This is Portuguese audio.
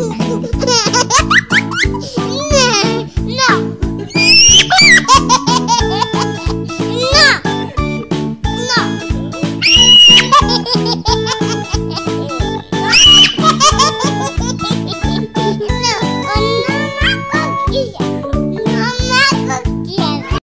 Música